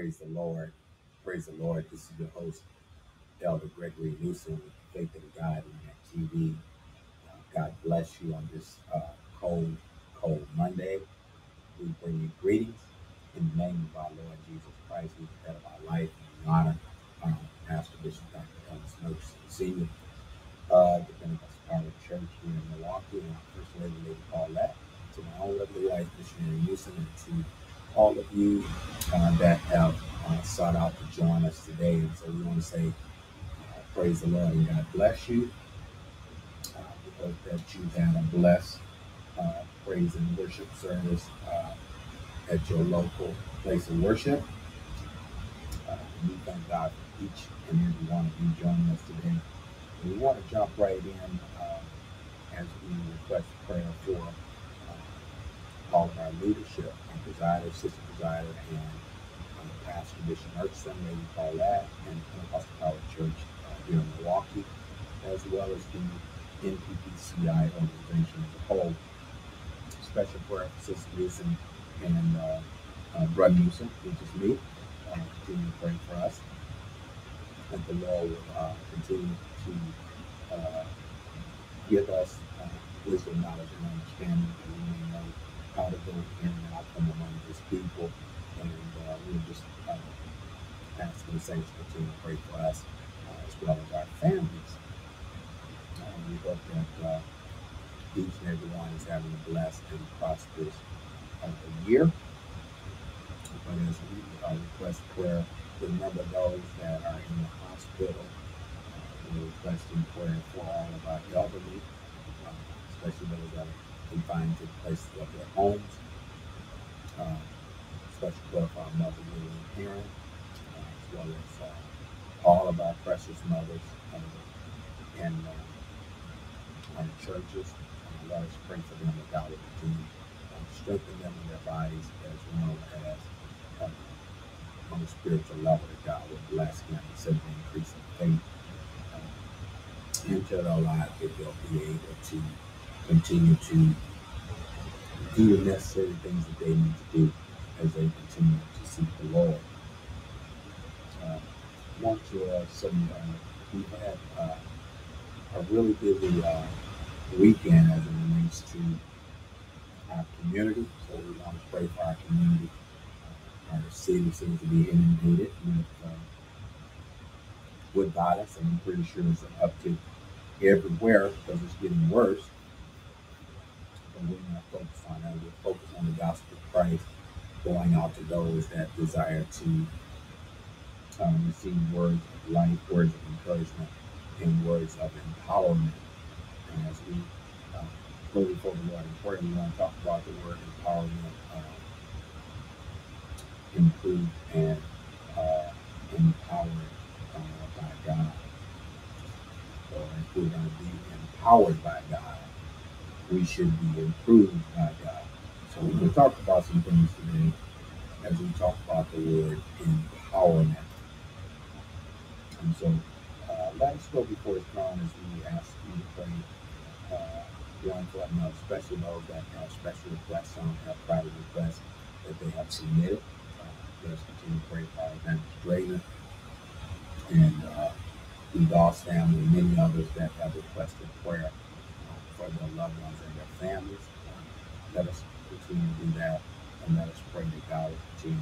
Praise the Lord. Praise the Lord. This is your host, Elder Gregory Newsom Faith in God and TV. Uh, God bless you on this uh, cold, cold Monday. We bring you greetings in the name of our Lord Jesus Christ, who's the head of our life. And honor um, Pastor Bishop Dr. Ellis Murchison Sr., uh, the Pentecostal Church here in Milwaukee, and our First Lady, Lady Paulette, to my own lovely wife, Missionary Newsom, and to all of you uh, that have uh, sought out to join us today. And so we want to say, uh, praise the Lord and God bless you. Uh, we hope that you had a blessed uh, praise and worship service uh, at your local place of worship. We thank God for each and every one of you joining us today. And we want to jump right in as we request prayer for all of our leadership, our presider, assistant presider, and um, Pastor Bishop Murchison, call that, and Pentecostal Power Church uh, here in Milwaukee, as well as the NPPCI organization as a whole. Special prayer for Sister Newsom and uh, uh, Brother Newsom, which is me. Uh, continue to pray for us. And the Lord will uh, continue to uh, give us uh, wisdom, knowledge, and understanding that we may know how to go in and out from among his people. And uh, we're just uh, asking the saints to continue to pray for us uh, as well as our families. Uh, we hope that uh, each and every one is having a blessed and prosperous uh, year. But as we uh, request prayer, remember those that are in the hospital. we're requesting prayer for all of our elderly, especially those that are confined to places of their homes. Uh, special prayer for our mother, Lily Heron, uh, as well as uh, all of our precious mothers uh, and uh, our churches. Uh, let us pray for them that God will continue to strengthen them in their bodies as well as on a spiritual level that God will bless them and send an increase in faith into their lives that they'll be able to continue to do the necessary things that they need to do as they continue to seek the Lord. Uh, want to uh, some, uh, we had uh, a really busy uh, weekend as it relates to our community, so we want to pray for our community. Uh, our city seems to be inundated with uh, with violence, and I'm pretty sure it's an uptick everywhere because it's getting worse and we're not focused on that. We're focused on the gospel of Christ, going out to those that desire to um, receive words of life, words of encouragement, and words of empowerment. And as we uh, go before the Lord in prayer, we want to talk about the word empowerment, uh, improved, and uh, uh, by God. So we're going to be empowered by God, we should be improved by God. So we're going to talk about some things today as we talk about the word empowerment. And so uh, let us go before his throne as we ask you to pray uh, one for another, especially those that have special requests, some have private requests that they have submitted. Uh, let us continue to pray for our and uh, the Doss family and many others that have requested prayer for their loved ones and their families. Let us continue to do that, and let us pray that God will continue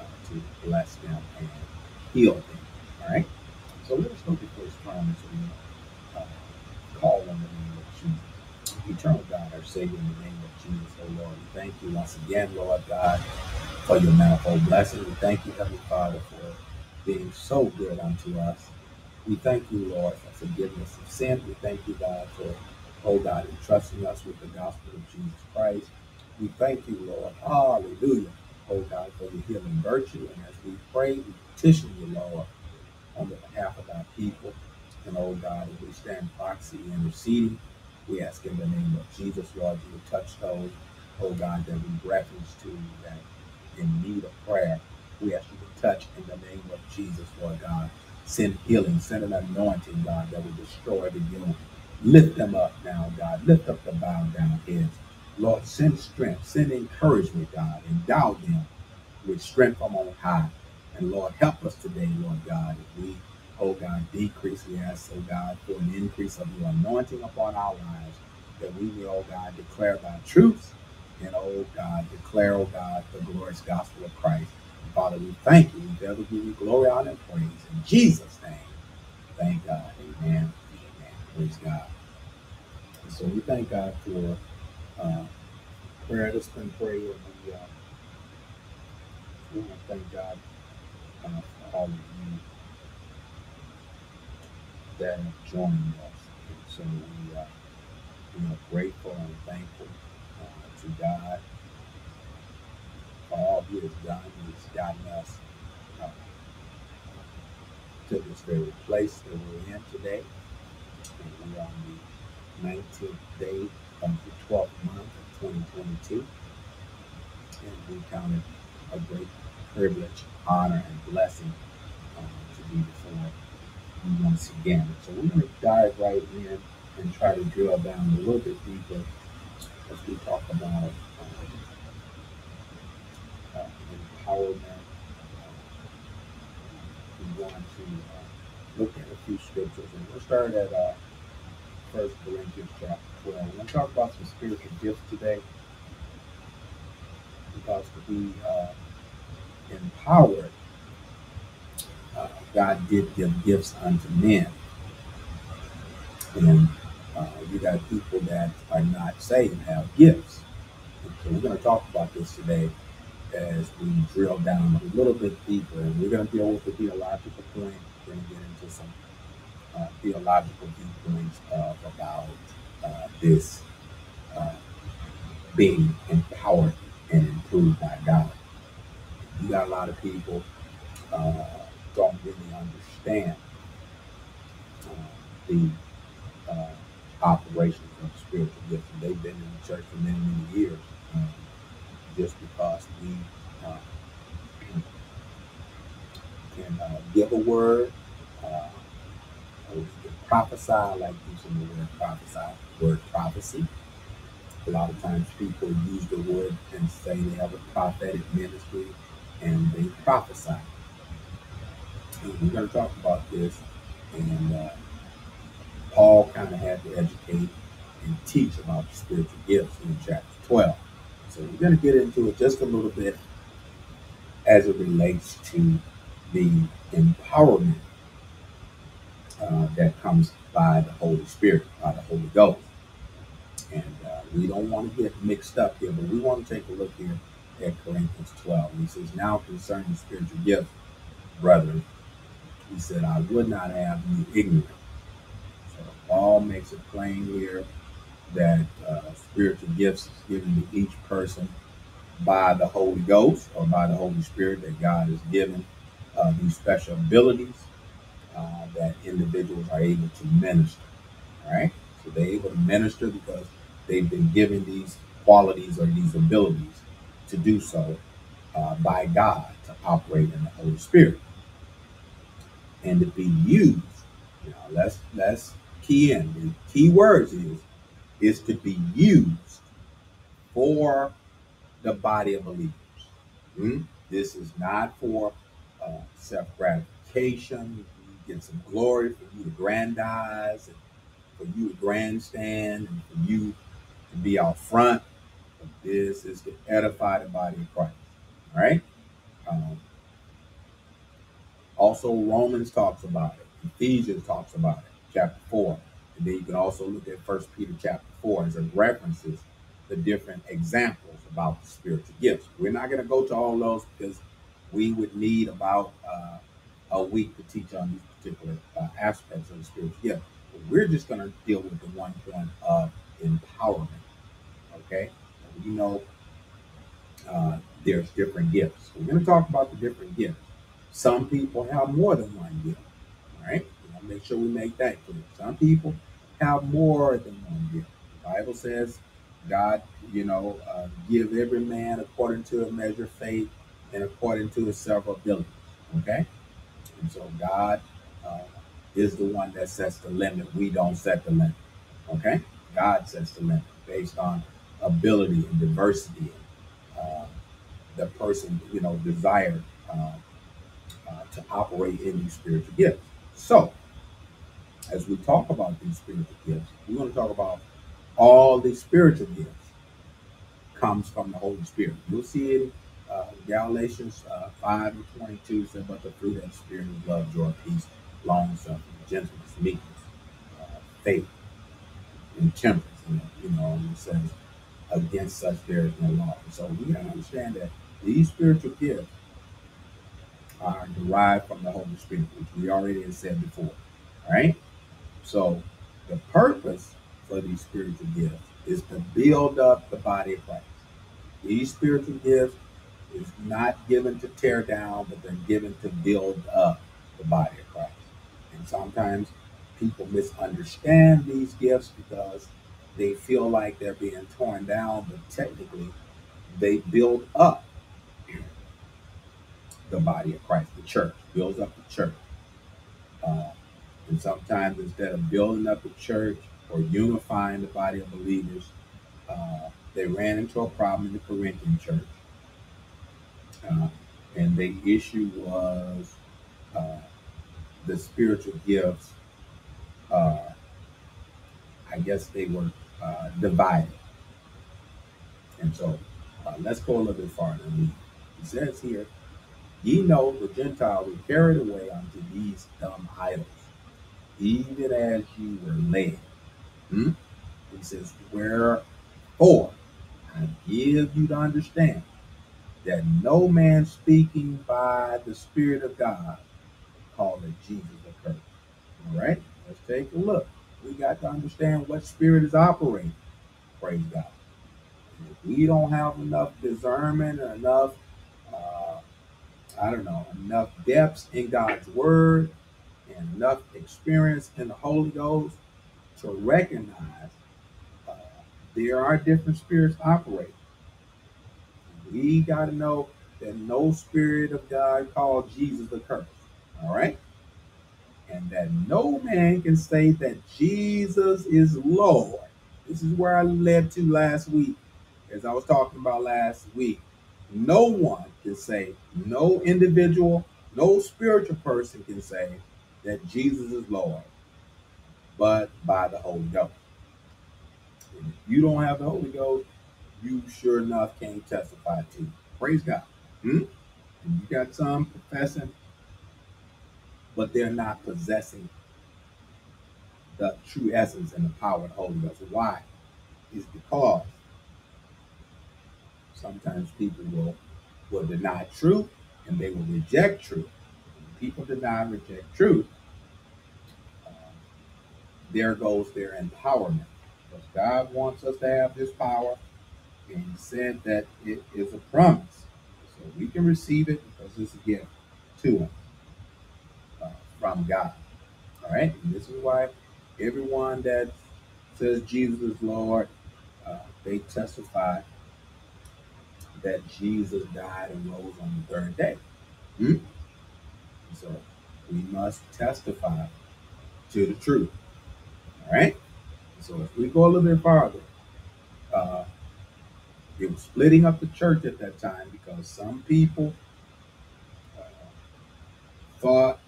uh, to bless them and heal them. All right? So let us go before His as we uh, call on the name of Jesus. Eternal God, our Savior, in the name of Jesus, oh Lord, we thank you once again, Lord God, for your manifold blessings. We thank you, Heavenly Father, for being so good unto us. We thank you, Lord, for forgiveness of sin. We thank you, God, for oh God, entrusting us with the gospel of Jesus Christ. We thank you, Lord. Hallelujah. Oh God, for your healing virtue. And as we pray, we petition you, Lord, on the behalf of our people. And oh God, as we stand proxy interceding, we ask in the name of Jesus, Lord, you would touch those, oh God, that we reference to that in need of prayer. We ask you to touch in the name of Jesus, Lord God. Send healing, send an anointing, God, that will destroy the yoke Lift them up now, God. Lift up the bowed down heads. Lord, send strength, send encouragement, God. Endow them with strength from on high. And Lord, help us today, Lord God, if we, oh God, decrease, we ask, oh God, for an increase of your anointing upon our lives, that we will, oh God, declare thy truths and, oh God, declare, oh God, the glorious gospel of Christ. And Father, we thank you. We ever give you glory, honor, and praise. In Jesus' name, thank God. Amen. Amen. Praise God. And so we thank God for uh, prayer that's been prayed. We, uh, we want to thank God uh, for all of you that have joined us. And so we, uh, we are grateful and thankful uh, to God for all He has done. He's gotten us uh, to this very place that we're in today. And we're on the 19th day of the 12th month of 2022. And we count it a great privilege, honor, and blessing uh, to be before once again. So we're going to dive right in and try to drill down a little bit deeper as we talk about um, uh, empowerment. Uh, we want to uh, look at a few scriptures, and we'll start at uh, First Corinthians chapter 12. We're going to talk about some spiritual gifts today because to be uh, empowered, uh, God did give gifts unto men. And uh, you got people that are not saved have gifts. And so we're going to talk about this today as we drill down a little bit deeper. And we're going to deal with the theological point. We're going to get into some uh, theological viewpoints of about uh, this uh, being empowered and improved by God. You got a lot of people uh, don't really understand uh, the uh, operations of spiritual gifts. And they've been in the church for many, many years um, just because we can uh, give a word, uh, or we can prophesy, I like using the word prophesy, word prophecy. A lot of times people use the word and say they have a prophetic ministry and they prophesy. And we're going to talk about this and uh, Paul kind of had to educate and teach about the spiritual gifts in chapter 12. So we're going to get into it just a little bit as it relates to the empowerment that comes by the Holy Spirit, by the Holy Ghost. And uh, we don't want to get mixed up here, but we want to take a look here at Corinthians 12. He says, Now concerning spiritual gifts, brethren, he said, I would not have you ignorant So Paul makes it plain here that uh, spiritual gifts is given to each person by the Holy Ghost or by the Holy Spirit that God has given uh, these special abilities uh, that individuals are able to minister. Right? So they're able to minister because they've been given these qualities or these abilities to do so uh, by God to operate in the Holy Spirit and to be used. You know, let's let's key in. The key words is is to be used for the body of believers. Hmm? This is not for uh, self gratification. Get some glory for you to grandize and for you to grandstand and for you to be out front. But this is to edify the body of Christ. All right. Um, also, Romans talks about it. Ephesians talks about it chapter 4. And then you can also look at First Peter chapter 4 as it references the different examples about the spiritual gifts. We're not going to go to all those because we would need about uh, a week to teach on these particular uh, aspects of the spiritual gift. But we're just going to deal with the one point of empowerment. Okay? You know, uh, there's different gifts. We're going to talk about the different gifts. Some people have more than one gift. All right? make sure we make that clear. Some people have more than one gift. The Bible says God, you know, uh, give every man according to a measure of faith and according to his several abilities. Okay? And so God uh, is the one that sets the limit. We don't set the limit. Okay? God sets the limit based on ability and diversity. Uh, the person, you know, desire uh, uh, to operate in these spiritual gifts. So, as we talk about these spiritual gifts, we're going to talk about all these spiritual gifts comes from the Holy Spirit. You'll see it uh, Galatians uh, 5 and 22 said, But the fruit of the Spirit is love, joy, peace, long suffering, gentleness, meekness, uh, faith, and temperance. And, you know, and it says, Against such there is no law. So we got to understand that these spiritual gifts are derived from the Holy Spirit, which we already said before. All right? So the purpose for these spiritual gifts is to build up the body of Christ. These spiritual gifts is not given to tear down, but they're given to build up the body of Christ. And sometimes people misunderstand these gifts because they feel like they're being torn down, but technically they build up the body of Christ, the church, builds up the church. Uh, and sometimes instead of building up the church or unifying the body of believers, uh, they ran into a problem in the Corinthian church. And the issue was uh, the spiritual gifts. Uh, I guess they were uh, divided. And so uh, let's go a little bit farther. He says here, Ye know the Gentiles were carried away unto these dumb idols, even as ye were led. Hmm? He says, Wherefore I give you to understand that no man speaking by the Spirit of God call it Jesus of accursed. All right, let's take a look. We got to understand what spirit is operating. Praise God. If we don't have enough discernment enough, uh, I don't know, enough depths in God's word and enough experience in the Holy Ghost to recognize uh, there are different spirits operating. We got to know that no spirit of God called Jesus a curse. All right? And that no man can say that Jesus is Lord. This is where I led to last week, as I was talking about last week. No one can say, no individual, no spiritual person can say that Jesus is Lord, but by the Holy Ghost. And if you don't have the Holy Ghost, you sure enough can't testify to. Praise God. Hmm? You got some professing, but they're not possessing the true essence and the power of the Holy Ghost. Why? Is because sometimes people will will deny truth and they will reject truth. When people deny reject truth, uh, there goes their empowerment. Because God wants us to have this power and he said that it is a promise. So we can receive it because it's a gift to us uh, from God. All right? And this is why everyone that says Jesus is Lord, uh, they testify that Jesus died and rose on the third day. Hmm? So we must testify to the truth. All right? So if we go a little bit farther, uh, it was splitting up the church at that time because some people uh, thought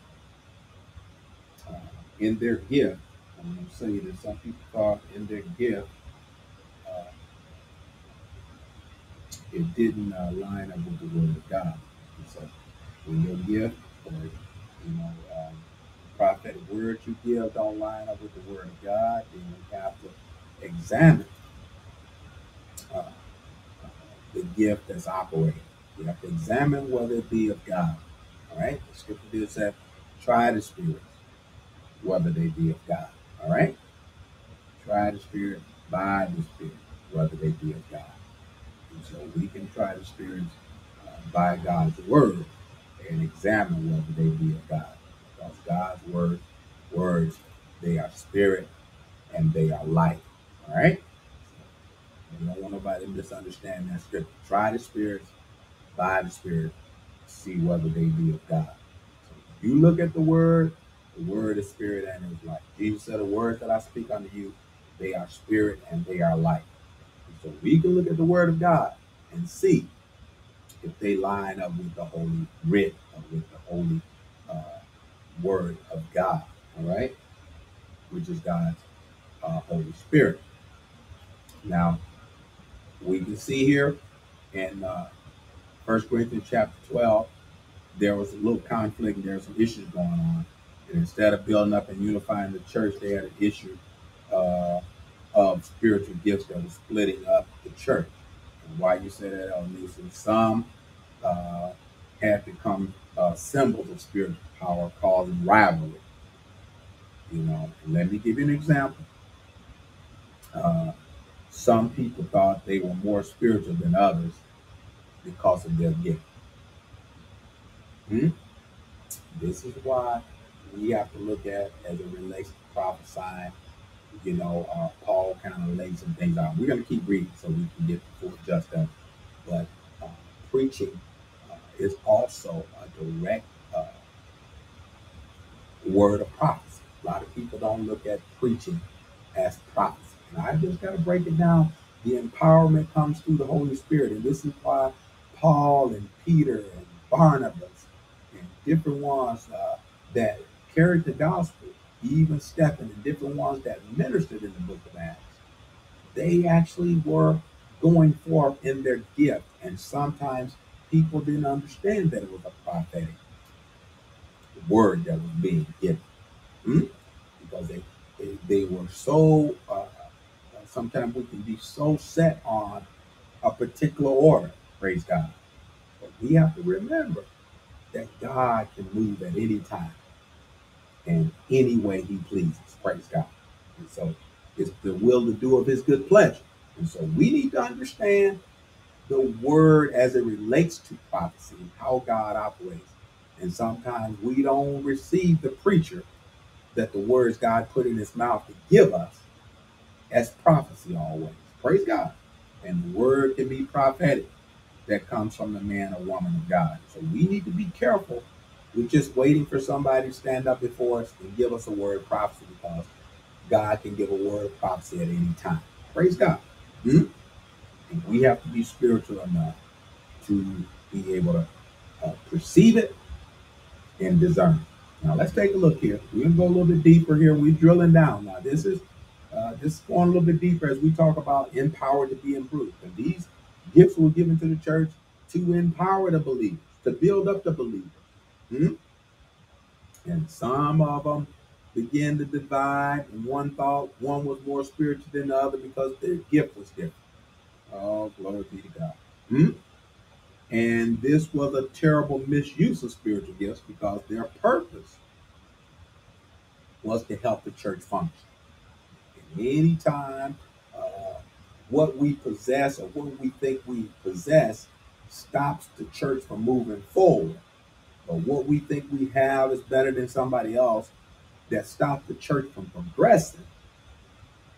uh, in their gift, I'm going to say that some people thought in their gift uh, it didn't uh, line up with the word of God. And so your gift or you know um, prophetic word you give don't line up with the word of God, then you have to examine uh, the gift that's operating. You have to examine whether it be of God. All right? The scripture did say, try the spirit, whether they be of God. All right? Try the spirit by the spirit, whether they be of God. And so we can try the spirits uh, by God's word and examine whether they be of God. Because God's word, words, they are spirit and they are life. All right? I don't want nobody to misunderstand that scripture. Try the spirits by the spirit, see whether they be of God. So you look at the word, the word is spirit and is life. Jesus said, The words that I speak unto you, they are spirit and they are life. And so we can look at the word of God and see if they line up with the holy writ or with the holy uh, word of God. All right, which is God's uh, Holy Spirit. Now, we can see here in uh, 1 Corinthians chapter 12, there was a little conflict, there were some issues going on. And instead of building up and unifying the church, they had an issue uh, of spiritual gifts that was splitting up the church. And why you say that, El Newsom? Some uh, had become uh, symbols of spiritual power, causing rivalry. You know, let me give you an example. Some people thought they were more spiritual than others because of their gift. Hmm? This is why we have to look at as it relates to prophesying. You know, uh, Paul kind of lays some things out. We're going to keep reading so we can get the full justice. But uh, preaching uh, is also a direct uh, word of prophecy. A lot of people don't look at preaching as prophecy. I just got to break it down. The empowerment comes through the Holy Spirit. And this is why Paul and Peter and Barnabas and different ones uh, that carried the gospel, even Stephen and different ones that ministered in the book of Acts, they actually were going forth in their gift. And sometimes people didn't understand that it was a prophetic word that was being given. Hmm? Because they, they, they, were so, uh, sometimes we can be so set on a particular order, praise God. But we have to remember that God can move at any time and any way he pleases. Praise God. And so it's the will to do of his good pleasure. And so we need to understand the word as it relates to prophecy, and how God operates. And sometimes we don't receive the preacher that the words God put in his mouth to give us as prophecy always. Praise God. And the word can be prophetic that comes from the man or woman of God. So we need to be careful we're just waiting for somebody to stand up before us and give us a word of prophecy because God can give a word of prophecy at any time. Praise God. Hmm? And we have to be spiritual enough to be able to uh, perceive it and discern. Now let's take a look here. We're gonna go a little bit deeper here. We're drilling down. Now this is is going a little bit deeper as we talk about empowered to be improved. And these gifts were given to the church to empower the believers, to build up the believers. Hmm? And some of them began to divide, and one thought one was more spiritual than the other because their gift was different. Oh, glory be to God. Hmm? And this was a terrible misuse of spiritual gifts because their purpose was to help the church function. Anytime uh, what we possess or what we think we possess stops the church from moving forward, or what we think we have is better than somebody else that stops the church from progressing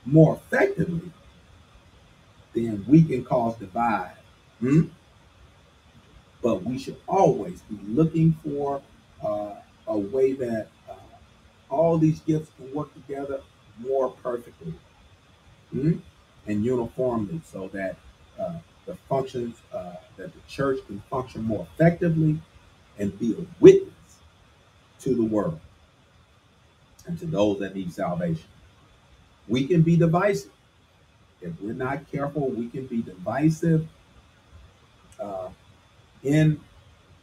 more effectively, then we can cause divide. Hmm? But we should always be looking for uh, a way that uh, all these gifts can work together more perfectly hmm? and uniformly so that uh, the functions, uh, that the church can function more effectively and be a witness to the world and to those that need salvation. We can be divisive. If we're not careful, we can be divisive uh, in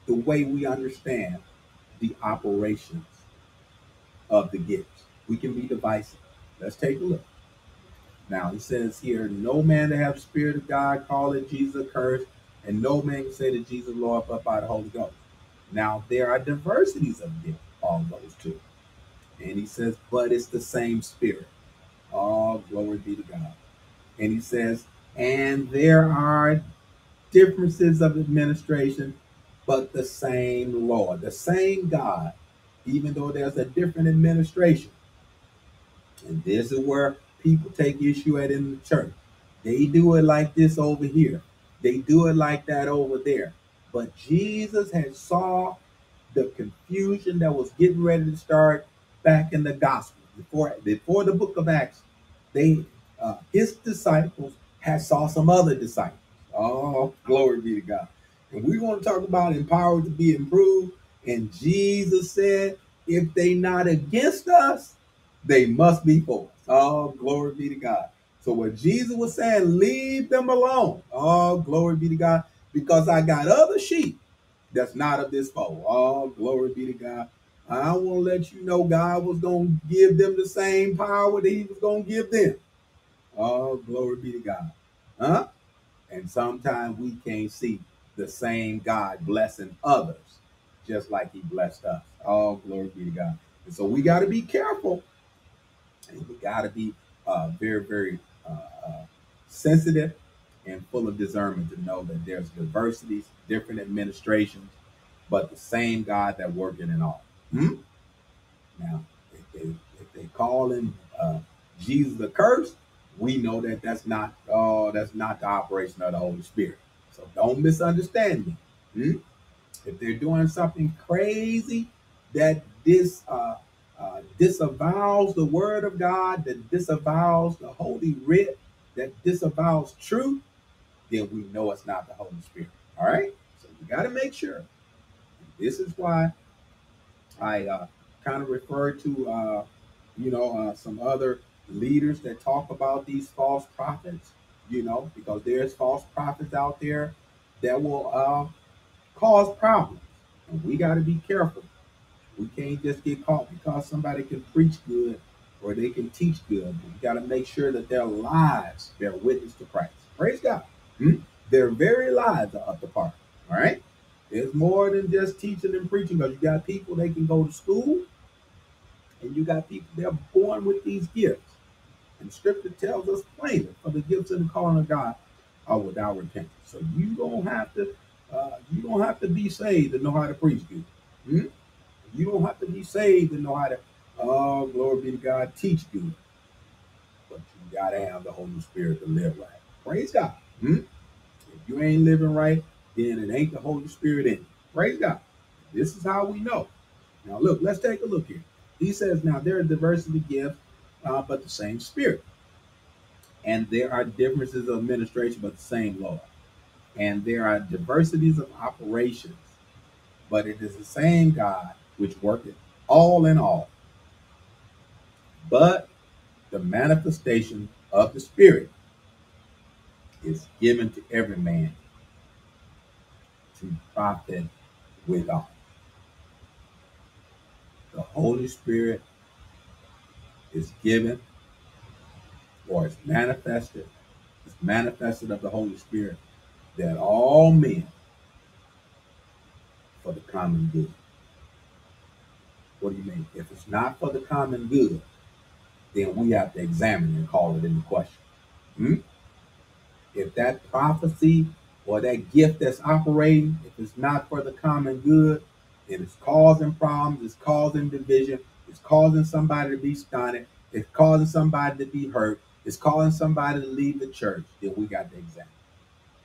the way we understand the operations of the gifts. We can be divisive. Let's take a look. Now he says here, no man that have spirit of God call it Jesus accursed, and no man can say that Jesus Lord but by the Holy Ghost. Now, there are diversities of gifts, all those two. And he says, but it's the same spirit. All glory be to God. And he says, and there are differences of administration, but the same Lord, the same God, even though there's a different administration. And this is where people take issue at in the church. They do it like this over here. They do it like that over there. But Jesus had saw the confusion that was getting ready to start back in the gospel before before the book of Acts. They uh, his disciples had saw some other disciples. Oh, glory be to God. And we want to talk about empowered to be improved. And Jesus said, if they not against us, they must be for us. Oh, glory be to God. So what Jesus was saying, leave them alone. All glory be to God. Because I got other sheep that's not of this fold. All glory be to God. I want to let you know God was going to give them the same power that he was going to give them. All glory be to God. Huh? And sometimes we can't see the same God blessing others just like he blessed us. All glory be to God. And so we got to be careful and we got to be uh, very, very uh, uh, sensitive and full of discernment to know that there's diversities, different administrations, but the same God that working in all. Hmm? Now, if they, if they call him uh, Jesus a curse, we know that that's not oh that's not the operation of the Holy Spirit. So don't misunderstand me. Hmm? If they're doing something crazy that this uh, uh, disavows the word of God, that disavows the Holy Writ, that disavows truth, then we know it's not the Holy Spirit. All right? So we got to make sure. This is why I uh, kind of refer to, uh, you know, uh, some other leaders that talk about these false prophets, you know, because there's false prophets out there that will uh, cause problems. And we got to be careful. We can't just get caught because somebody can preach good or they can teach good. We got to make sure that their lives bear witness to Christ. Praise God. Hmm? Their very lives are up to par. All right. It's more than just teaching and preaching because you got people they can go to school and you got people they're born with these gifts. And scripture tells us plainly for the gifts and the calling of God are without repentance. So you don't have to uh, you don't have to be saved to know how to preach good. Hmm? You don't have to be saved to know how to, oh, glory be to God, teach you. But you got to have the Holy Spirit to live right. Praise God. Hmm? If you ain't living right, then it ain't the Holy Spirit in you. Praise God. This is how we know. Now, look, let's take a look here. He says, now there are diversity of gifts, uh, but the same Spirit. And there are differences of administration, but the same Lord and there are diversities of operations, but it is the same God which worketh all in all. But the manifestation of the Spirit is given to every man to profit withal. The Holy Spirit is given or is manifested, is manifested of the Holy Spirit that all men for the common good. What do you mean? If it's not for the common good, then we have to examine and call it into question. Hmm? If that prophecy or that gift that's operating, if it's not for the common good, then it's causing problems, it's causing division, it's causing somebody to be stunned, it's causing somebody to be hurt, it's causing somebody to leave the church, then we got to examine.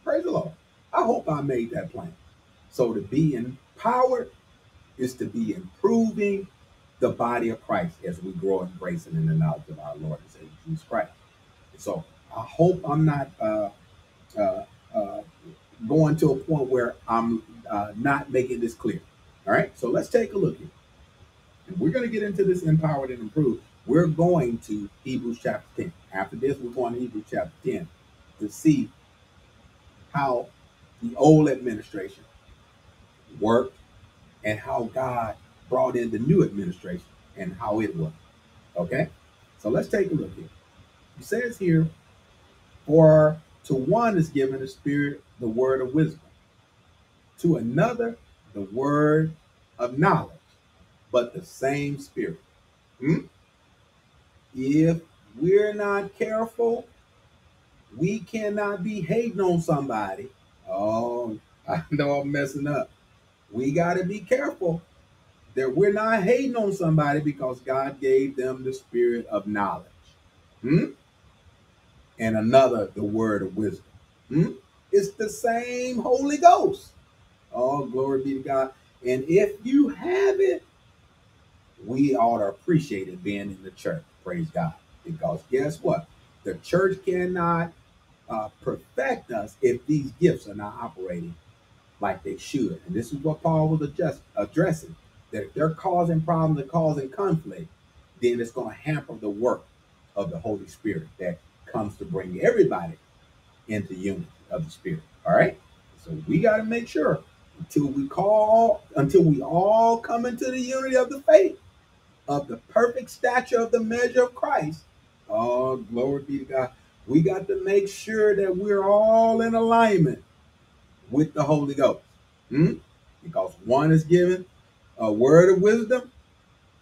Praise the Lord. I hope I made that plain. So to be empowered is to be improving the body of Christ as we grow in grace and in the knowledge of our Lord and Savior Jesus Christ. So I hope I'm not uh, uh, uh, going to a point where I'm uh, not making this clear. All right, so let's take a look here. And we're going to get into this empowered and improved. We're going to Hebrews chapter 10. After this, we're going to Hebrews chapter 10 to see how the old administration worked and how God brought in the new administration and how it worked. Okay? So let's take a look here. He says here, for to one is given the spirit the word of wisdom, to another the word of knowledge, but the same spirit. Hmm? If we're not careful, we cannot be hating on somebody. Oh, I know I'm messing up. We got to be careful that we're not hating on somebody because God gave them the spirit of knowledge. Hmm? And another, the word of wisdom. Hmm? It's the same Holy Ghost. Oh, glory be to God. And if you have it, we ought to appreciate it being in the church. Praise God. Because guess what? The church cannot uh, perfect us if these gifts are not operating like they should. And this is what Paul was adjust, addressing that if they're causing problems and causing conflict, then it's going to hamper the work of the Holy Spirit that comes to bring everybody into unity of the Spirit. All right. So we got to make sure until we call, until we all come into the unity of the faith, of the perfect stature of the measure of Christ. Oh, glory be to God. We got to make sure that we're all in alignment with the Holy Ghost. Hmm? Because one is given a word of wisdom,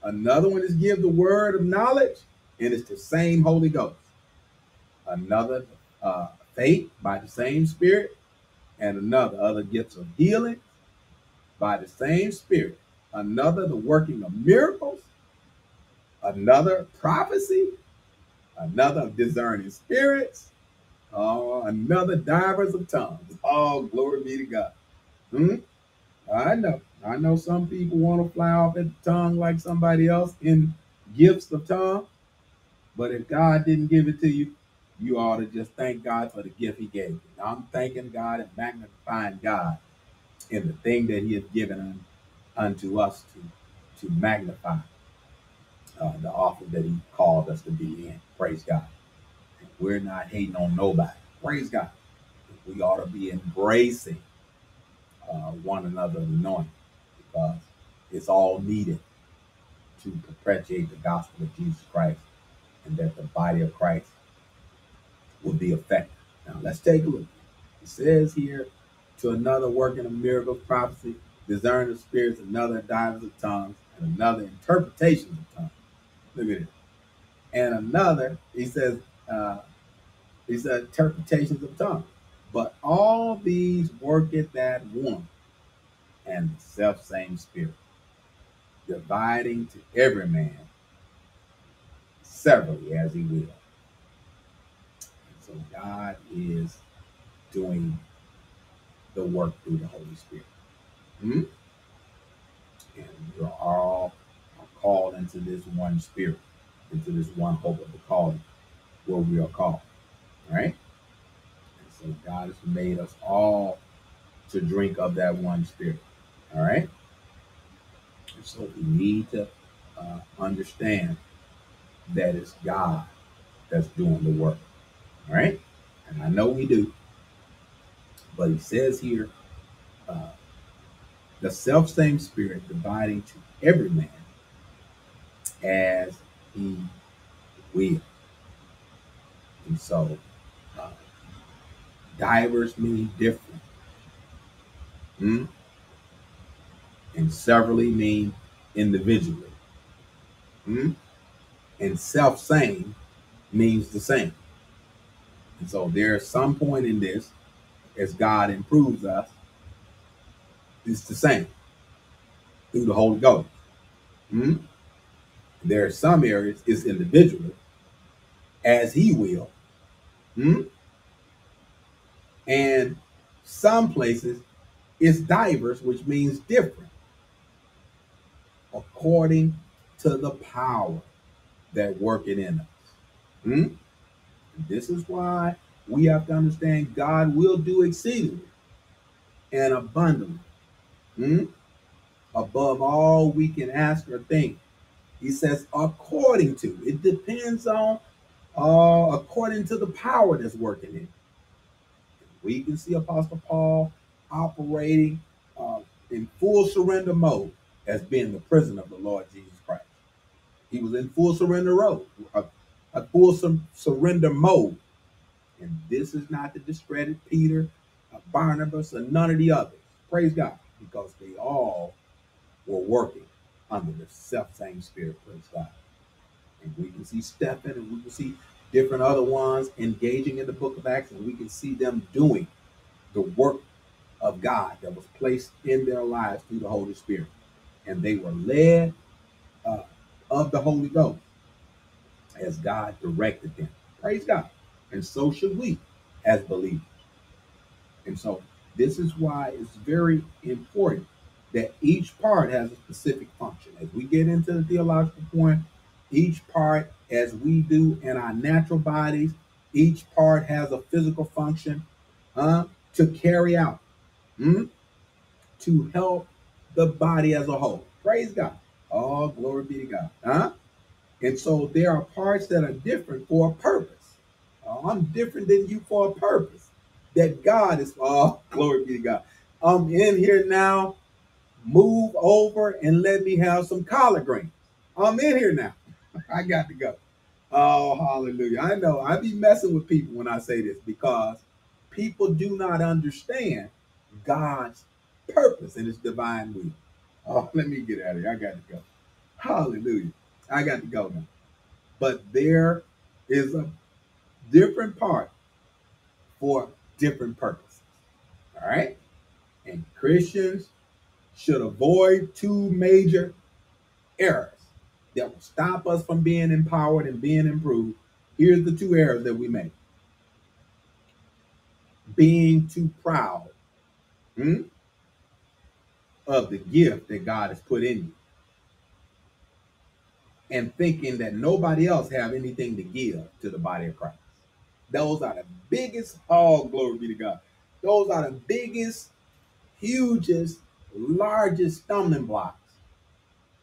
another one is given the word of knowledge, and it's the same Holy Ghost. Another uh, faith by the same Spirit, and another other gifts of healing by the same Spirit. Another the working of miracles, another prophecy, another of discerning spirits, oh, another divers of tongues. Oh, glory be to God. Hmm? I know. I know some people want to fly off at the tongue like somebody else in gifts of tongue. But if God didn't give it to you, you ought to just thank God for the gift He gave you. I'm thanking God and magnifying God in the thing that He has given un, unto us to, to magnify uh, the office that He called us to be in. Praise God. We're not hating on nobody. Praise God. We ought to be embracing uh, one another anointing because it's all needed to perpetuate the gospel of Jesus Christ and that the body of Christ will be effective. Now let's take a look. It says here to another working of miracles, prophecy, discerning of spirits, another divers of tongues, and another interpretations of tongues. Look at it. And another, he says, uh, he said interpretations of tongues. But all these worketh that one and the self same spirit, dividing to every man severally as he will. So God is doing the work through the Holy Spirit. Hmm? And we are all called into this one spirit, into this one hope of the calling where we are called. Right? And so God has made us all to drink of that one spirit. All right? And so we need to uh, understand that it's God that's doing the work. All right? And I know we do. But he says here, uh, the self same spirit dividing to every man as he will. And so, uh, divers mean different. Hmm? And severally mean individually. Hmm? And self same means the same. And so there's some point in this, as God improves us, it's the same through the Holy Ghost. Hmm? There are some areas it's individual, as He will. Hmm? And some places it's diverse, which means different, according to the power that working in us. Hmm? This is why we have to understand God will do exceedingly and abundantly hmm? above all we can ask or think. He says, according to, it depends on, uh, according to the power that's working in. We can see Apostle Paul operating uh, in full surrender mode as being the prisoner of the Lord Jesus Christ. He was in full surrender mode, a, a full sur- surrender mode. And this is not to discredit Peter, uh, Barnabas, and none of the others. Praise God, because they all were working under the self same spirit. Praise God. And we can see Stephen and we can see different other ones engaging in the book of Acts, and we can see them doing the work of God that was placed in their lives through the Holy Spirit. And they were led uh, of the Holy Ghost as God directed them. Praise God. And so should we as believers. And so this is why it's very important that each part has a specific function. As we get into the theological point, each part, as we do in our natural bodies, each part has a physical function uh, to carry out. Hmm? to help the body as a whole. Praise God. All glory be to God. Huh? And so there are parts that are different for a purpose. Oh, I'm different than you for a purpose. That God is, oh, glory be to God. I'm in here now. Move over and let me have some collard greens. I'm in here now. I got to go. Oh, hallelujah. I know I be messing with people when I say this because people do not understand God's purpose and his divine will. Oh, let me get out of here. I got to go. Hallelujah. I got to go now. But there is a different part for different purposes. All right? And Christians should avoid two major errors that will stop us from being empowered and being improved. Here's the two errors that we make being too proud hmm, of the gift that God has put in you and thinking that nobody else have anything to give to the body of Christ. Those are the biggest, oh, glory be to God. Those are the biggest, hugest, largest stumbling blocks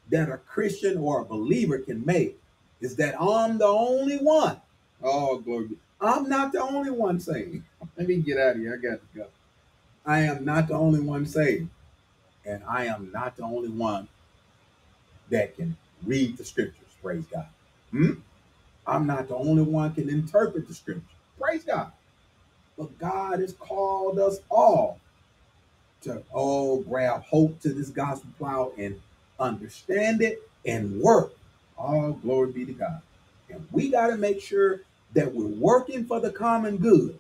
that a Christian or a believer can make is that I'm the only one. Oh, glory. I'm not the only one saved. Let me get out of here. I got to go. I am not the only one saved. And I am not the only one that can read the scriptures. Praise God. Hmm? I'm not the only one can interpret the scripture. Praise God. But God has called us all to oh grab hope to this gospel plow and understand it and work. All glory be to God. And we got to make sure that we're working for the common good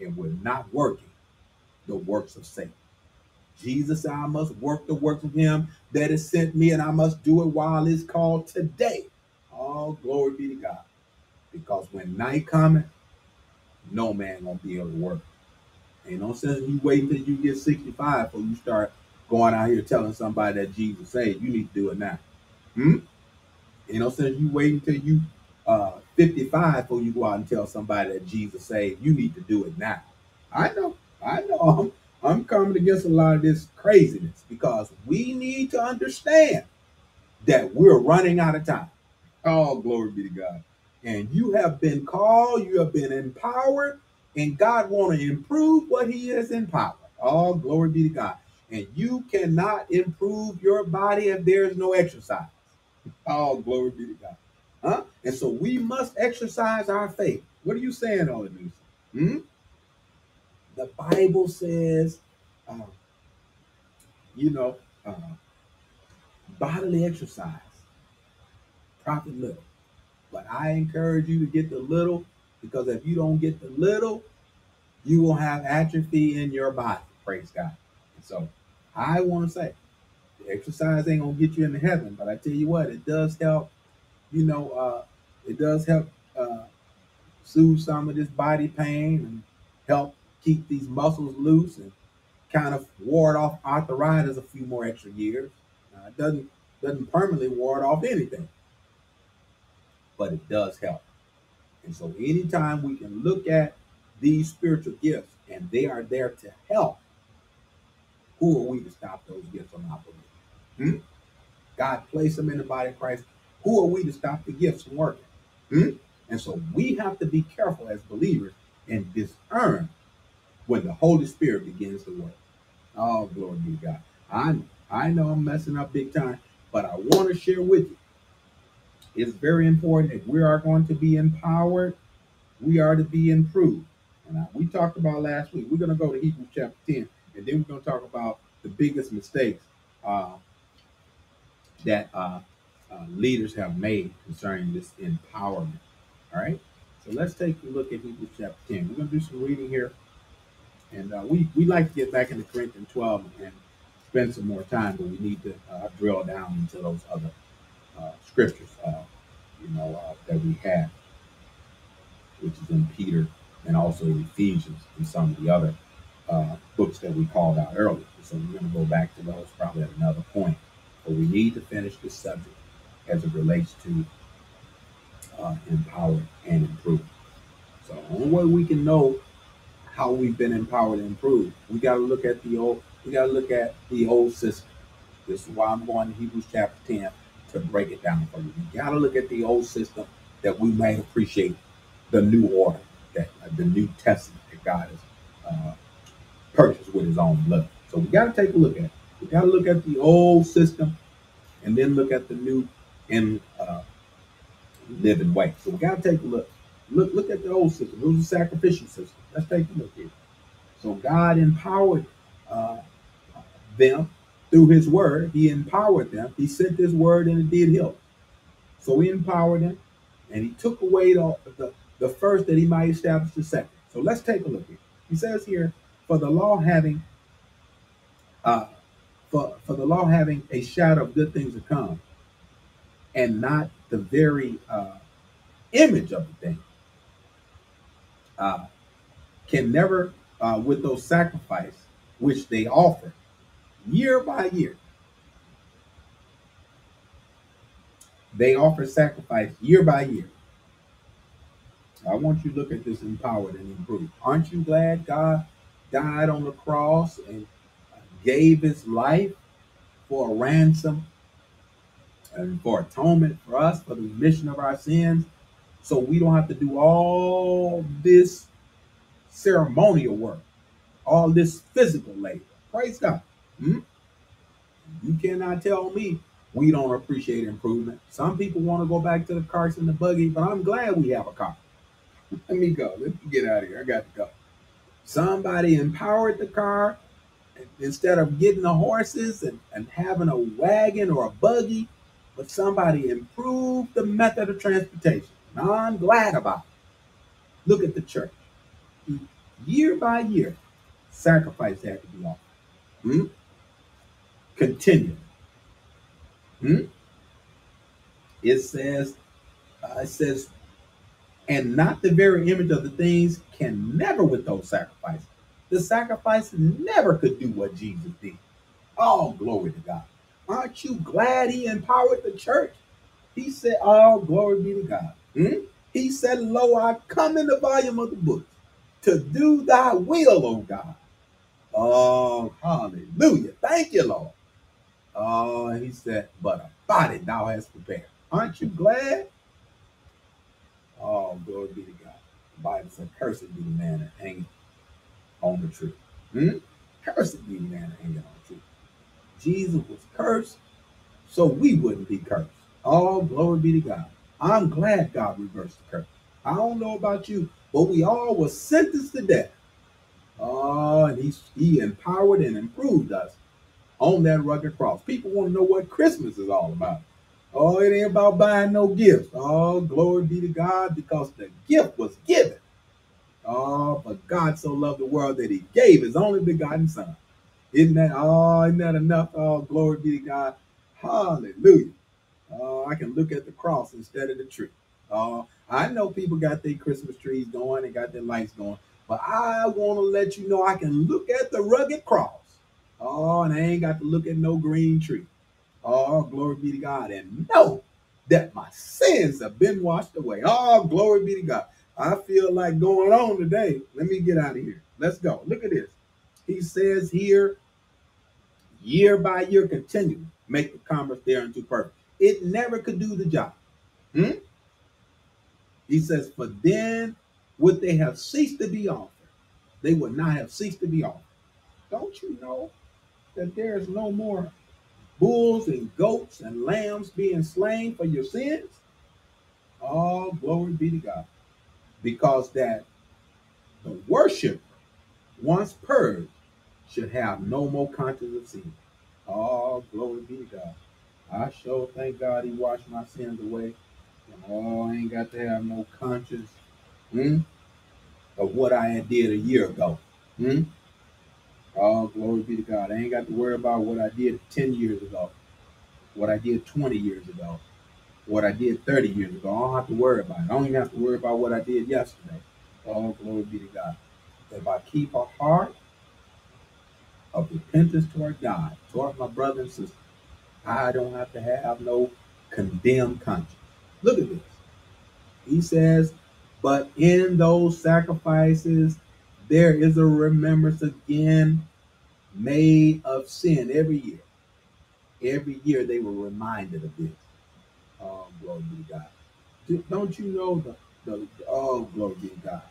and we're not working the works of Satan. Jesus I must work the works of him that has sent me, and I must do it while it's called today. All glory be to God. Because when night cometh, no man gonna be able to work. Ain't no sense you wait until you get 65 before you start going out here telling somebody that Jesus saved. You need to do it now. Hmm? Ain't no sense you wait until you uh 55 before you go out and tell somebody that Jesus saved. You need to do it now. I know, I know. I'm, I'm coming against a lot of this craziness because we need to understand that we're running out of time. Oh, glory be to God. And you have been called, you have been empowered, and God want to improve what He has empowered. Oh, glory be to God. And you cannot improve your body if there is no exercise. Oh, glory be to God. Huh? And so we must exercise our faith. What are you saying, all of this? Hmm? The Bible says, uh, you know, uh, bodily exercise, profit little. But I encourage you to get the little because if you don't get the little, you will have atrophy in your body. Praise God. And so I want to say, the exercise ain't gonna get you into heaven, but I tell you what, it does help. You know, uh, it does help uh, soothe some of this body pain and help keep these muscles loose and kind of ward off arthritis a few more extra years. Uh, it doesn't doesn't permanently ward off anything, but it does help. And so, anytime we can look at these spiritual gifts and they are there to help, who are we to stop those gifts from operating? Hmm? God placed them in the body of Christ. Who are we to stop the gifts from working? Hmm? And so we have to be careful as believers and discern when the Holy Spirit begins to work. Oh, glory be to God. I, I know I'm messing up big time, but I want to share with you. It's very important that we are going to be empowered, we are to be improved. And I, we talked about last week. We're going to go to Hebrews chapter 10, and then we're going to talk about the biggest mistakes uh, that uh, uh, leaders have made concerning this empowerment. All right. So let's take a look at Hebrews chapter 10. We're going to do some reading here. And uh, we, we like to get back into Corinthians 12 and spend some more time, but we need to uh, drill down into those other uh, scriptures, you know, that we have, which is in Peter and also Ephesians and some of the other uh, books that we called out earlier. So we're going to go back to those probably at another point. But we need to finish this subject as it relates to uh, and improve. So the only way we can know how we've been empowered and improved, we got to look at the old We got to look at the old system. This is why I'm going to Hebrews chapter 10 to break it down for you. You got to look at the old system that we may appreciate the new order, that uh, the New Testament that God has uh, purchased with His own blood. So we got to take a look at it. We got to look at the old system and then look at the new and uh, living way. So we got to take a look. Look, look at the old system. It was a sacrificial system. Let's take a look here. So God empowered uh, them through His word. He empowered them. He sent His word and it did heal. So He empowered them, and He took away the, the the first that He might establish the second. So let's take a look here. He says here, for the law having uh, for, for the law having a shadow of good things to come and not the very uh, image of the thing uh, can never uh, with those sacrifices which they offer year by year they offer sacrifice year by year. I want you to look at this empowered and improved aren't you glad god died on the cross and gave his life for a ransom and for atonement for us, for the remission of our sins. So we don't have to do all this ceremonial work, all this physical labor. Praise God. Hmm? You cannot tell me we don't appreciate improvement. Some people want to go back to the cars and the buggy, but I'm glad we have a car. Let me go. Let me get out of here. I got to go. Somebody empowered the car instead of getting the horses and, and having a wagon or a buggy, but somebody improved the method of transportation. Now I'm glad about it. Look at the church. Year by year, sacrifice had to be offered. Hmm? Continue. Hmm? It says, uh, it says, and not the very image of the things can never with those sacrifices the sacrifice never could do what Jesus did. All glory to God. Aren't you glad he empowered the church? He said, All glory be to God. Hmm? He said, Lo, I come in the volume of the book to do thy will, O God. Oh, hallelujah. Thank you, Lord. Oh, he said, But a body thou hast prepared. Aren't you glad? Oh, glory be to God. The Bible said, Cursed be the man that hangeth on the tree. Hmm? Cursed be the man that hanging on the tree. Jesus was cursed, so we wouldn't be cursed. All glory be to God. I'm glad God reversed the curse. I don't know about you, but we all were sentenced to death. Oh, and he, he empowered and improved us on that rugged cross. People want to know what Christmas is all about. Oh, it ain't about buying no gifts. Oh, glory be to God, because the gift was given. Oh, but God so loved the world that he gave his only begotten son. Isn't that oh, isn't that enough? Oh, glory be to God. Hallelujah. Oh, I can look at the cross instead of the tree. Oh, I know people got their Christmas trees going and got their lights going, but I want to let you know I can look at the rugged cross. Oh, and I ain't got to look at no green tree. Oh, glory be to God. And know that my sins have been washed away. Oh, glory be to God. I feel like going on today. Let me get out of here. Let's go. Look at this. He says here, year by year, continue make the commerce there into perfect. It never could do the job. Hmm? He says, for then would they have ceased to be offered. They would not have ceased to be offered. Don't you know that there is no more bulls and goats and lambs being slain for your sins? All glory be to God because that the worship, once purged, should have no more conscience of sin. Oh, glory be to God. I sure thank God he washed my sins away. And oh, I ain't got to have no conscience hmm, of what I did a year ago. Hmm? Oh, glory be to God. I ain't got to worry about what I did 10 years ago, what I did 20 years ago, what I did 30 years ago. I don't have to worry about it. I don't even have to worry about what I did yesterday. Oh, glory be to God. If I keep a heart of repentance toward God, toward my brother and sister, I don't have to have no condemned conscience. Look at this. He says, but in those sacrifices, there is a remembrance again made of sin every year. Every year they were reminded of this. Oh, glory to God. Don't you know the, the oh, glory to God.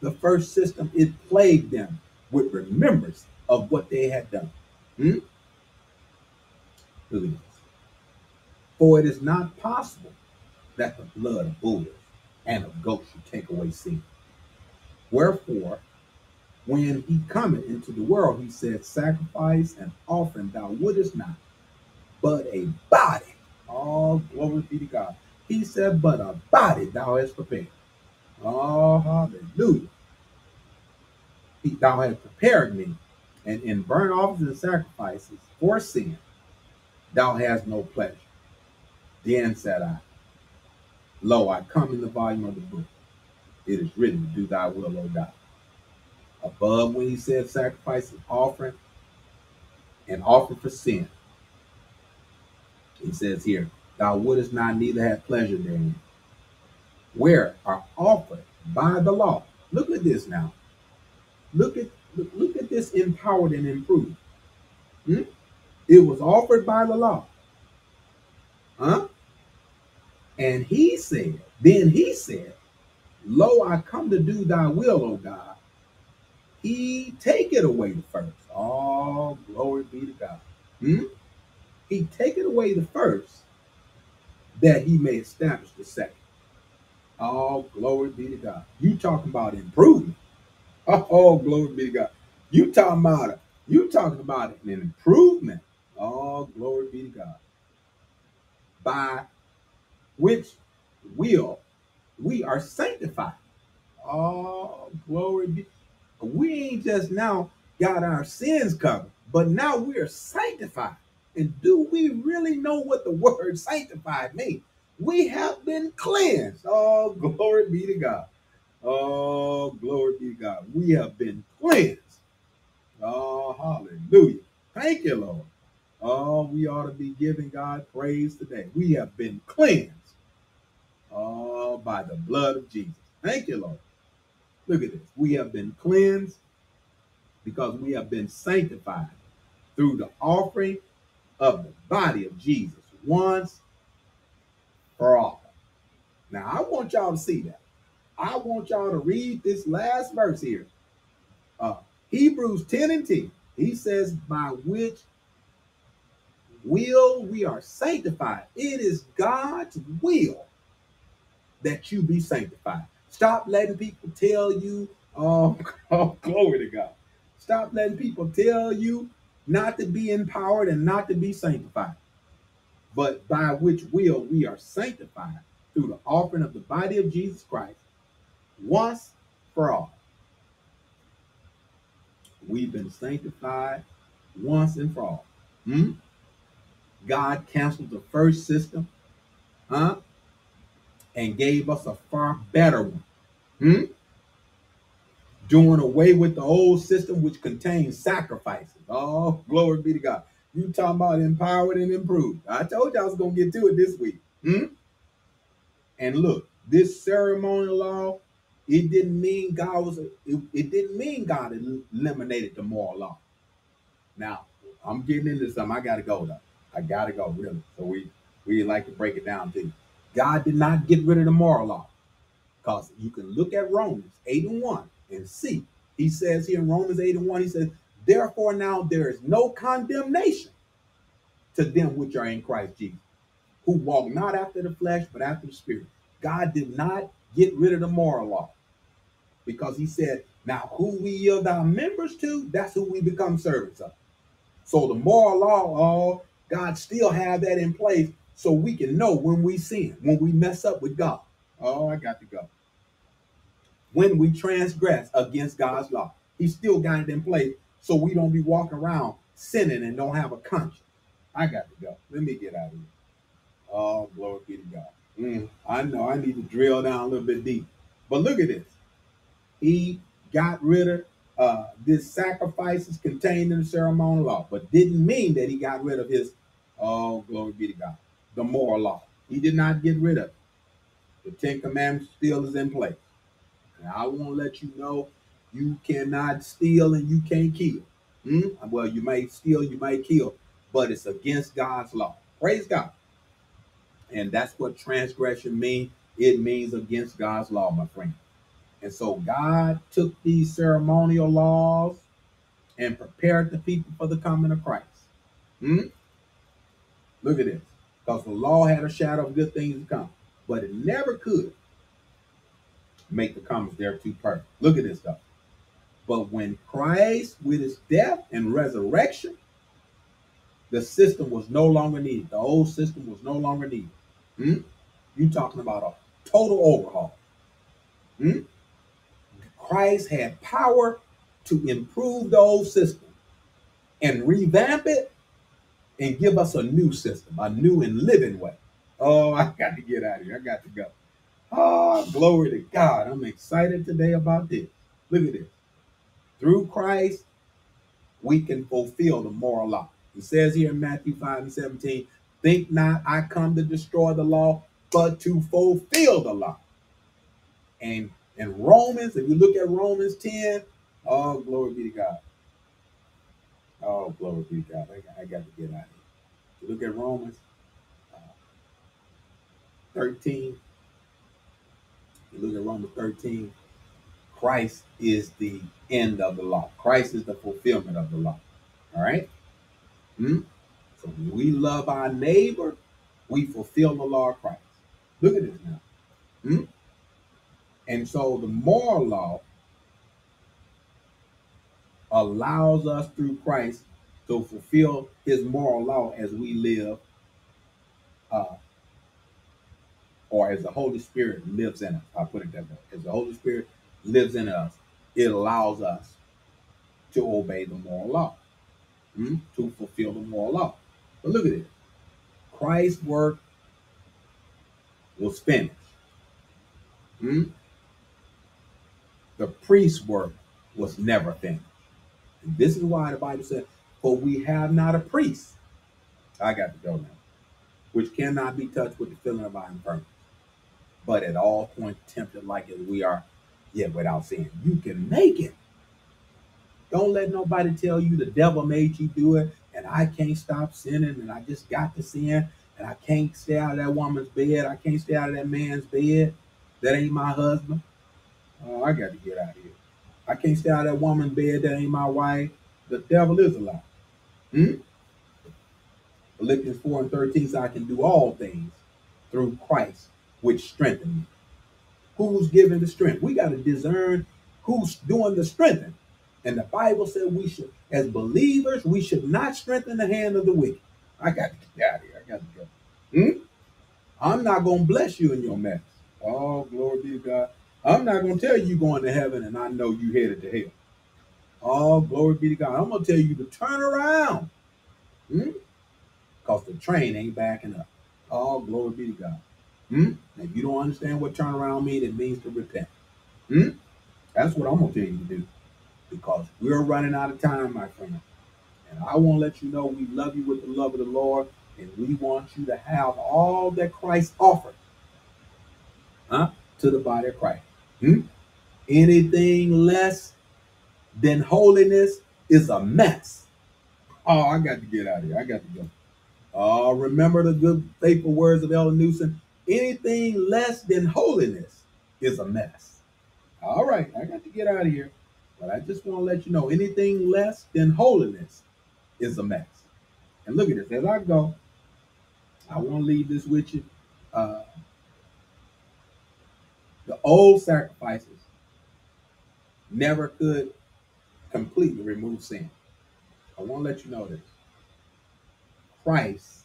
The first system, it plagued them with remembrance of what they had done. Hmm? For it is not possible that the blood of bulls and of goats should take away sin. Wherefore, when he cometh into the world, he said, Sacrifice and offering thou wouldest not, but a body. All glory be to God. He said, But a body thou hast prepared. Oh, hallelujah. He, thou hast prepared me, and in burnt offerings and sacrifices for sin, thou hast no pleasure. Then said I, Lo, I come in the volume of the book. It is written, Do thy will, O God. Above when he said sacrifice and offering and offering for sin. He says here, Thou wouldest not neither have pleasure therein. Where are offered by the law. Look at this now. Look at look, at this empowered and improved. Hmm? It was offered by the law. Huh? And he said, then he said, Lo, I come to do thy will, O God. He take it away the first. All glory be to God. Hmm? He take it away the first that he may establish the second. All glory be to God. You talking about improvement. Oh, glory be to God. You talking about it. You talking about it an improvement. All glory be to God. By which will we are sanctified. Oh, glory be. We ain't just now got our sins covered, but now we are sanctified. And do we really know what the word sanctified means? We have been cleansed. Oh, glory be to God. Oh, glory be to God. We have been cleansed. Oh, hallelujah. Thank you, Lord. Oh, we ought to be giving God praise today. We have been cleansed. Oh, by the blood of Jesus. Thank you, Lord. Look at this. We have been cleansed because we have been sanctified through the offering of the body of Jesus once for all. Now, I want y'all to see that. I want y'all to read this last verse here. Uh, Hebrews 10 and 10. He says, by which will we are sanctified. It is God's will that you be sanctified. Stop letting people tell you, oh, oh, glory to God. Stop letting people tell you not to be empowered and not to be sanctified. But by which will we are sanctified through the offering of the body of Jesus Christ once for all. We've been sanctified once and for all. Hmm? God canceled the first system, huh? And gave us a far better one. Hmm? Doing away with the old system which contains sacrifices. Oh, glory be to God. You talking about empowered and improved. I told you I was gonna get to it this week. Hmm? And look, this ceremonial law it didn't mean God was, it, it didn't mean God eliminated the moral law. Now, I'm getting into something. I got to go, though. I got to go, really. So we, we like to break it down, too. God did not get rid of the moral law. Because you can look at Romans 8 and 1 and see. He says here in Romans 8 and 1, he says, Therefore now there is no condemnation to them which are in Christ Jesus, who walk not after the flesh, but after the spirit. God did not get rid of the moral law. Because he said, now who we yield our members to, that's who we become servants of. So the moral law, oh, God still have that in place so we can know when we sin, when we mess up with God. Oh, I got to go. When we transgress against God's law, he still got it in place so we don't be walking around sinning and don't have a conscience. I got to go. Let me get out of here. Oh, glory be to God. Mm, I know I need to drill down a little bit deep. But look at this. He got rid of uh, this sacrifices contained in the ceremonial law, but didn't mean that he got rid of his, oh, glory be to God, the moral law. He did not get rid of it. The Ten Commandments still is in place. And I want to let you know you cannot steal and you can't kill. Hmm? Well, you may steal, you may kill, but it's against God's law. Praise God. And that's what transgression means. It means against God's law, my friend. And so God took these ceremonial laws and prepared the people for the coming of Christ. Hmm? Look at this. Because the law had a shadow of good things to come, but it never could make the comments there too perfect. Look at this stuff. But when Christ, with his death and resurrection, the system was no longer needed. The old system was no longer needed. Hmm? You talking about a total overhaul. Hmm? Christ had power to improve the old system and revamp it and give us a new system, a new and living way. Oh, I got to get out of here. I got to go. Oh, glory to God. I'm excited today about this. Look at this. Through Christ, we can fulfill the moral law. He says here in Matthew 5 and 17, think not I come to destroy the law, but to fulfill the law. And in Romans, if you look at Romans 10, oh, glory be to God. Oh, glory be God. I, I got to get out of here. look at Romans uh, 13. You look at Romans 13. Christ is the end of the law. Christ is the fulfillment of the law. All right? Hmm? So when we love our neighbor, we fulfill the law of Christ. Look at this now. Hmm? And so the moral law allows us through Christ to fulfill his moral law as we live, uh, or as the Holy Spirit lives in us. I'll put it that way. As the Holy Spirit lives in us, it allows us to obey the moral law, hmm? to fulfill the moral law. But look at it. Christ's work was finished. Hmm? The priest's work was never finished. This is why the Bible said, For we have not a priest. I got to go now. Which cannot be touched with the feeling of our infirmity, but at all points tempted like as we are, yet without sin. You can make it. Don't let nobody tell you the devil made you do it, and I can't stop sinning, and I just got to sin, and I can't stay out of that woman's bed. I can't stay out of that man's bed. That ain't my husband. Oh, I got to get out of here. I can't stay out of that woman's bed. That ain't my wife. The devil is a lie. Hmm? Philippians 4 and 13 says, I can do all things through Christ, which strengthen me. Who's giving the strength? We got to discern who's doing the strengthening. And the Bible said we should, as believers, we should not strengthen the hand of the wicked. I got to get out of here. I got to go. Hmm? I'm not going to bless you in your mess. Oh, glory be to God. I'm not going to tell you going to heaven and I know you headed to hell. Oh, glory be to God. I'm going to tell you to turn around. Hmm? Because the train ain't backing up. Oh, glory be to God. Hmm? If you don't understand what turn around means, it means to repent. Hmm? That's what I'm going to tell you to do. Because we're running out of time, my friend. And I want to let you know we love you with the love of the Lord. And we want you to have all that Christ offered huh, to the body of Christ. Hmm? Anything less than holiness is a mess. Oh, I got to get out of here. I got to go. Oh, remember the good, faithful words of Elder Newsom. Anything less than holiness is a mess. All right, I got to get out of here. But I just want to let you know anything less than holiness is a mess. And look at this. As I go, I want to leave this with you. Uh, the old sacrifices never could completely remove sin. I want to let you know this. Christ,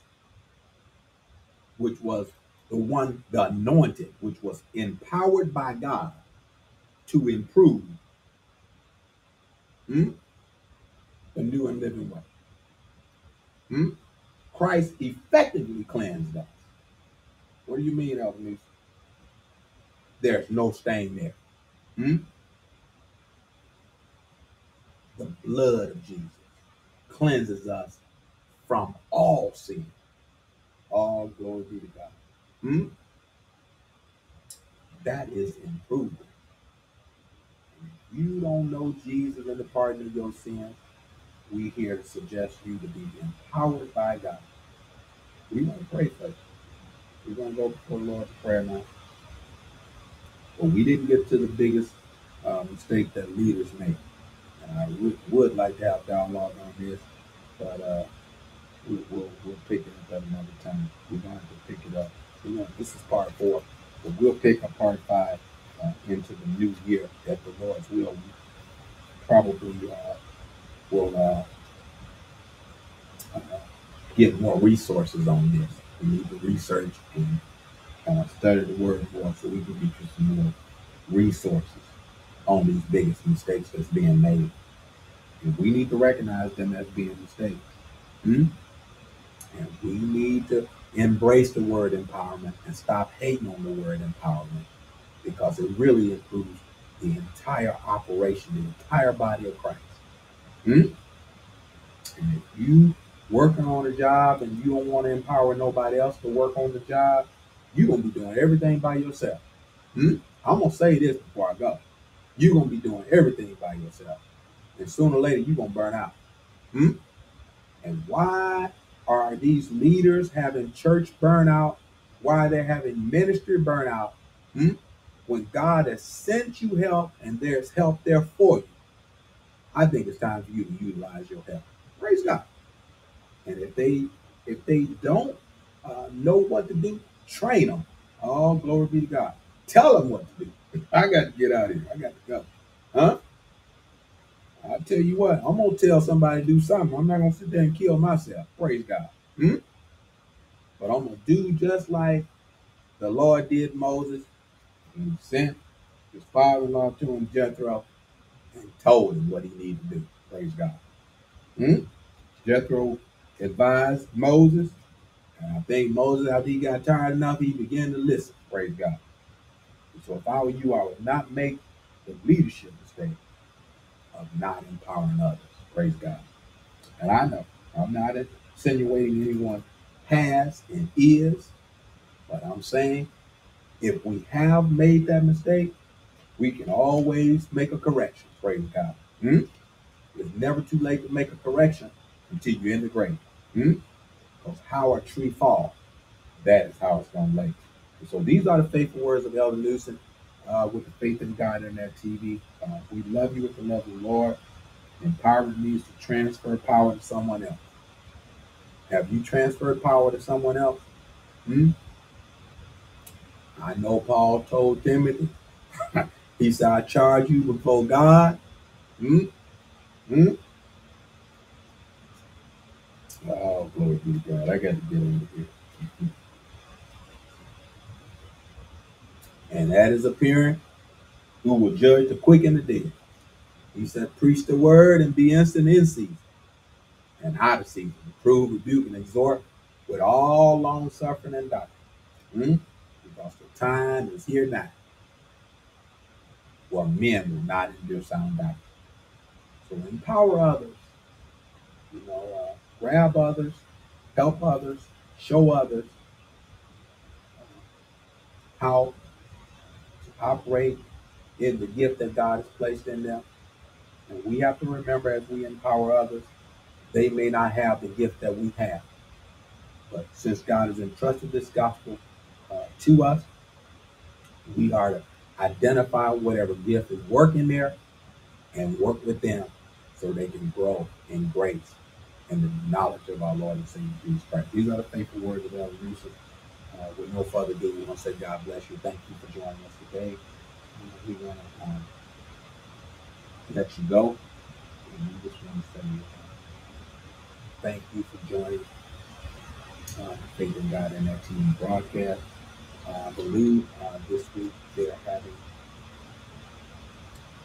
which was the one, the anointed, which was empowered by God to improve hmm, the new and living way. Hmm? Christ effectively cleansed us. What do you mean, Elder There's no stain there. Hmm? the blood of Jesus cleanses us from all sin. All glory be to God. Hmm? That is improvement. If you don't know Jesus and the pardon of your sins, we here to suggest you to be empowered by God. We want to pray for you. We're going to go before the Lord prayer now. But we didn't get to the biggest uh, mistake that leaders make. And I would, would like to have dialogue on this, but uh, we, will we'll pick it up another time. We're going to have to pick it up. Gonna, this is part four, but we'll pick up part five uh, into the new year at the Lord's will. We probably uh, will uh, uh, get more resources on this. We need to research and uh, study the word more so we can get you some more resources on these biggest mistakes that's being made. And we need to recognize them as being mistakes. Hmm? And we need to embrace the word empowerment and stop hating on the word empowerment because it really improves the entire operation, the entire body of Christ. Hmm? And if you working on a job and you don't want to empower nobody else to work on the job, you're gonna be doing everything by yourself. Hmm? I'm gonna say this before I go. You're gonna be doing everything by yourself. And sooner or later you're gonna burn out. Hmm? And why are these leaders having church burnout? Why they're having ministry burnout? Hmm? When God has sent you help and there's help there for you. I think it's time for you to utilize your help. Praise God. And if they if they don't uh, know what to do, train them. Oh, glory be to God. Tell them what to do. I got to get out of here. I got to go. Huh? I tell you what, I'm gonna tell somebody to do something. I'm not gonna sit there and kill myself. Praise God. Hmm? But I'm gonna do just like the Lord did Moses. He sent his father-in-law to him, Jethro, and told him what he needed to do. Praise God. Hmm? Jethro advised Moses, and I think Moses, after he got tired enough, he began to listen. Praise God. So if I were you, I would not make the leadership mistake of not empowering others. Praise God. And I know I'm not insinuating anyone has and is, but I'm saying if we have made that mistake, we can always make a correction. Praise God. Hmm? It's never too late to make a correction until you're in the grave. Hmm? How a tree fall, that is how it's going to lay. So these are the faithful words of Elder Newsom uh, with the Faith in God Internet TV. Uh, we love you with the love of the Lord. Empowerment means to transfer power to someone else. Have you transferred power to someone else? Hmm? I know Paul told Timothy, he said, I charge you before God. Hmm? Hmm? Oh, glory be to God. I got to get over here. and that is appearing who will judge the quick and the dead. He said, Preach the word and be instant in season and out of season. Reprove, rebuke, and exhort with all long suffering and doctrine. Hmm? Because the time is here now where men will not endure sound doctrine. So empower others. You know, uh, grab others, help others, show others how to operate in the gift that God has placed in them. And we have to remember as we empower others, they may not have the gift that we have. But since God has entrusted this gospel uh, to us, we are to identify whatever gift is working there and work with them so they can grow in grace and the knowledge of our Lord and Savior Jesus Christ. These are the faithful words of Elder Yusuf. Uh, with no further ado, we want to say God bless you. Thank you for joining us today. We want to um, let you go. And we just want to say uh, thank you for joining uh, Faith in God and that team broadcast. Uh, I believe uh, this week they're having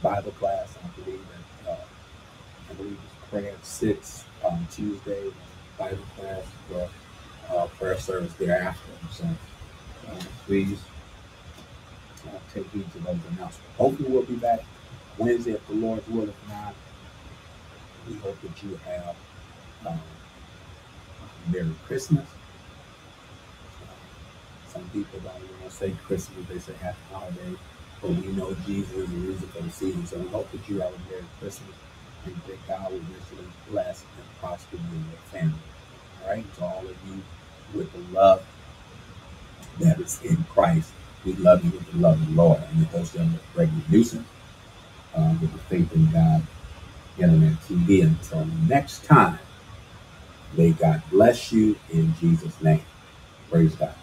Bible class. I believe that uh, I believe it's prayer six on Tuesday, Bible class for uh, prayer service thereafter. So uh, please uh, take heed to those announcements. Hopefully, we'll be back Wednesday if the Lord's will. If not, we hope that you have um, Merry Christmas. Some people don't want to say Christmas, they say Happy Holiday. But we know Jesus is the reason for the season. So we hope that you have a Merry Christmas and that God will richly bless and prosper you and your family. All right, to all of you with the love that is in Christ, we love you with the love of the Lord. I'm your host, Elder Gregory Newsom, uh, with the Faith in God Internet TV. Until next time, may God bless you in Jesus' name. Praise God.